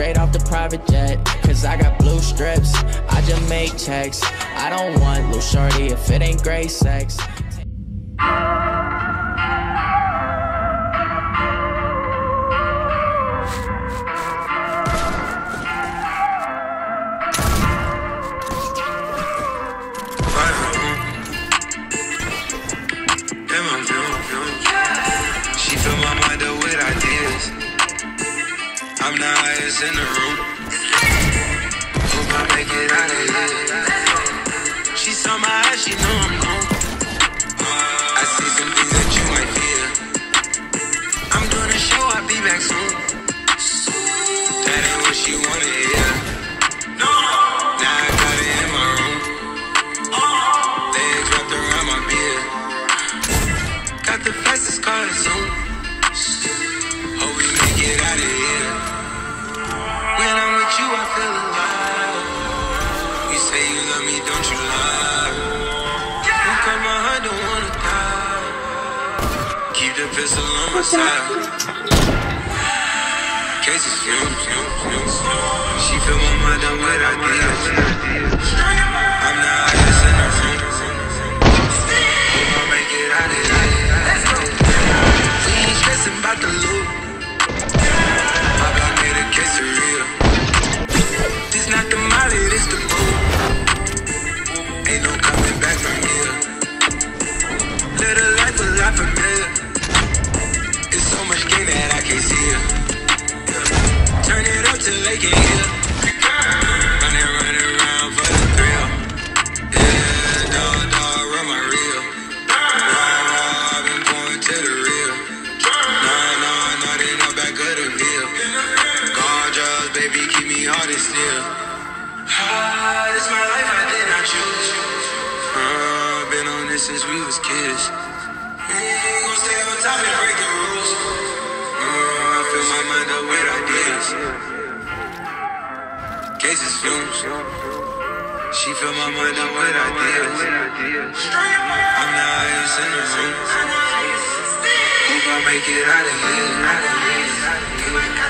straight off the private jet. Cause I got blue strips, I just make checks. I don't want little shorty if it ain't great sex. I'm the highest in the room. Hope I make it out of here. She saw my eyes, she know I'm home. I see some things that you might fear. I'm doing a show, I'll be back soon. That ain't what she wanna hear. Now I got it in my room. Legs wrapped around my beard. Got the fastest car to Zoom. Me, don't you lie? You cut my heart, don't wanna die. Keep the pistol on my side. Cases fumes, fumes, fumes. She fill my mind with ideas. I'm can hear. Running, running around for the thrill. Yeah, dog, dog, run my reel. Raw, I've been to the real. Nah, nah, back of the. Gorgeous, baby, keep me still. Ah, this my life, I did not choose. Uh, been on this since we was kids. We gon' stay on top and break She fill my mind up with ideas. I'm the highest in the room. Hope I make it out of here.